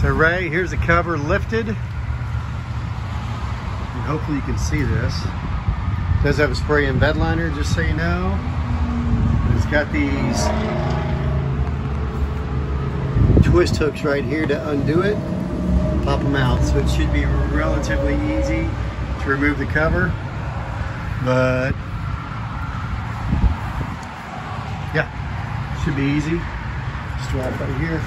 So Rey, here's the cover lifted. And hopefully you can see this. It does have a spray and bed liner, just so you know. It's got these twist hooks right here to undo it, pop them out. So it should be relatively easy to remove the cover, but yeah, should be easy. Just Strap right here.